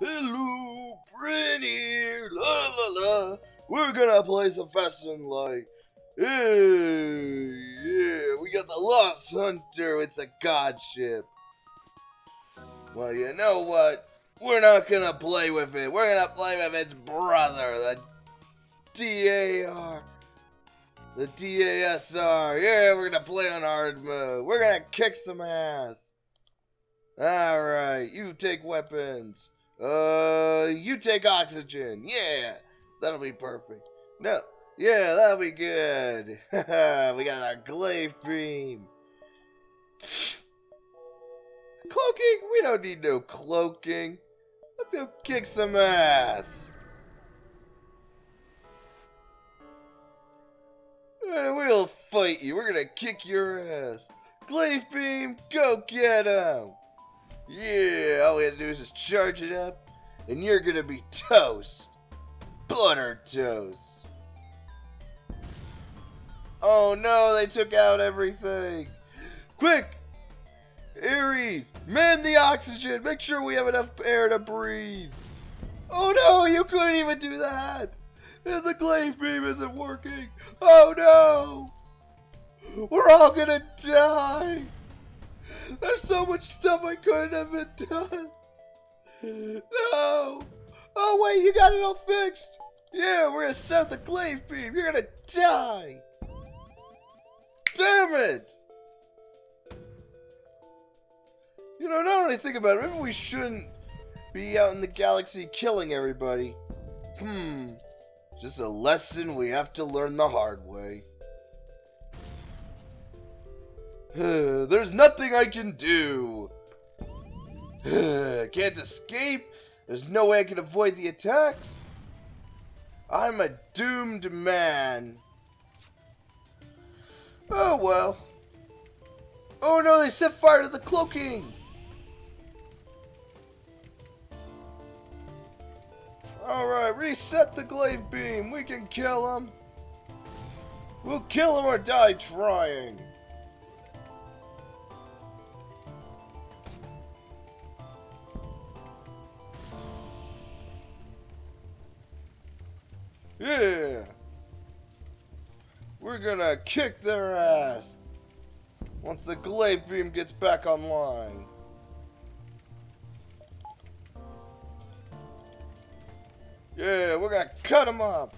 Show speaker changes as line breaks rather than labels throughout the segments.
Hello, Brenny, la la la. We're gonna play some Faster Than Light. Hey, yeah, we got the Lost Hunter. It's a godship. Well, you know what? We're not gonna play with it. We're gonna play with its brother, the DAR. The DASR. Yeah, we're gonna play on hard mode. We're gonna kick some ass. Alright, you take weapons. Uh, you take oxygen. Yeah, that'll be perfect. No, yeah, that'll be good. we got our glaive beam. Cloaking? We don't need no cloaking. Let's go kick some ass. Uh, we'll fight you. We're gonna kick your ass. Glaive beam, go get him. Yeah, all we have to do is just charge it up, and you're gonna be toast. Butter toast. Oh no, they took out everything. Quick! Ares, man the oxygen. Make sure we have enough air to breathe. Oh no, you couldn't even do that. And the glaive beam isn't working. Oh no. We're all gonna die. There's so much stuff I couldn't have been done. No. Oh wait, you got it all fixed. Yeah, we're gonna set the glaive beam. You're gonna die. Damn it. You know, now that I think about it, maybe we shouldn't be out in the galaxy killing everybody. Hmm. Just a lesson we have to learn the hard way. There's nothing I can do. Can't escape. There's no way I can avoid the attacks. I'm a doomed man. Oh well. Oh no, they set fire to the cloaking. Alright, reset the glaive beam. We can kill him. We'll kill him or die trying. Yeah. We're gonna kick their ass once the glaive beam gets back online. Yeah, we're gonna cut them up.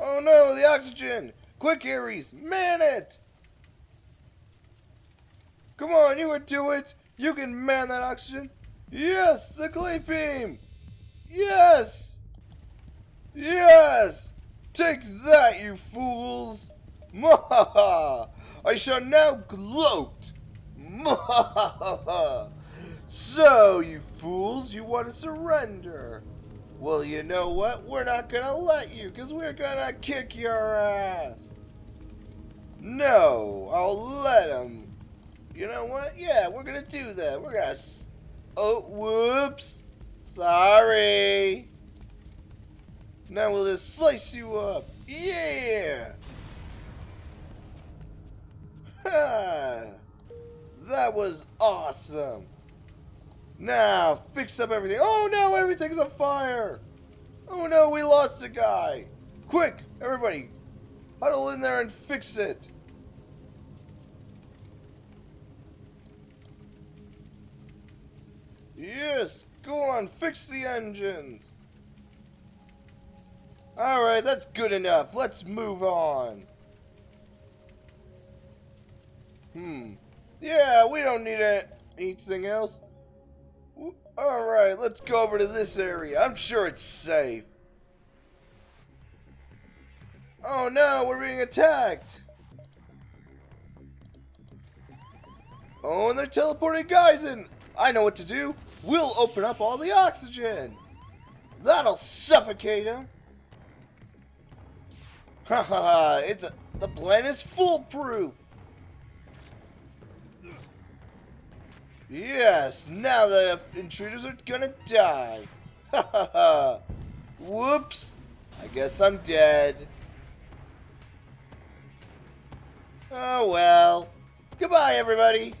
Oh no, the oxygen! Quick, Ares, man it! Come on, you can do it! You can man that oxygen! Yes, the glaive beam! Yes! Yes! Take that, you fools! Mahaha! I shall now gloat! Mahaha! So, you fools, you want to surrender? Well, you know what? We're not gonna let you, because we're gonna kick your ass. No, I'll let him. You know what? Yeah, we're gonna do that. We're gonna... Oh, whoops. Sorry. Now we'll just slice you up. Yeah! Ha! That was awesome. Now, fix up everything. Oh no, everything's on fire. Oh no, we lost a guy. Quick, everybody, huddle in there and fix it. Yes, go on, fix the engines. Alright, that's good enough. Let's move on. Hmm. Yeah, we don't need anything else. Alright, let's go over to this area. I'm sure it's safe. Oh no, we're being attacked. Oh, and they're teleporting guys in. I know what to do. We'll open up all the oxygen. That'll suffocate them. Ha ha ha, it's the plan is foolproof. Yes, now the intruders are gonna die. Ha ha ha. Whoops. I guess I'm dead. Oh well. Goodbye, everybody.